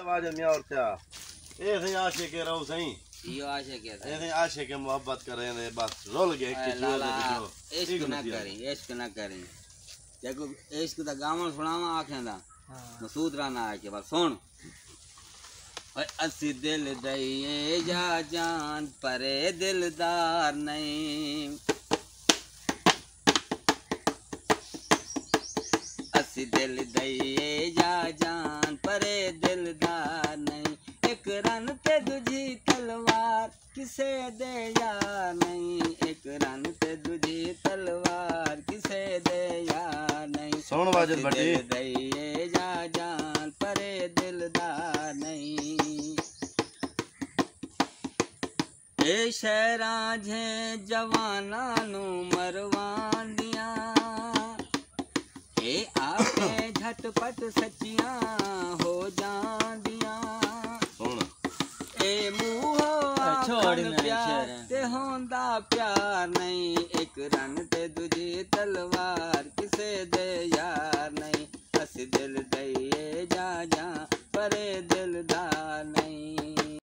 आवाज़ में और क्या? ए सही आशे के रहो सही। यो आशे के ए सही आशे के मोहब्बत करे ने बस रोल गए एक चीज़ इश्क ना करी इश्क ना करी। देखो इश्क दा गावन सुनावा आखें दा। मसूद राना आके बस सुन। ओए असी दिल दइए जा जान परे दिलदार नहीं असी दिल दइए रन ते दूजी तलवार किसे दे या नहीं? एक रन ते दूजी तलवार किसे दे या नहीं? सुन वाजत बड़ी दइए जा जान परे दिलदार नहीं। ए शहरा जे जवाना नु मरवान दिया ए आके झटपट सचियाँ छोड़ प्यार ते प्यार नहीं। एक रन ते दूजी तलवार किसे दे यार नहीं। अस दिल दइए जा जा परे दिलदार नहीं।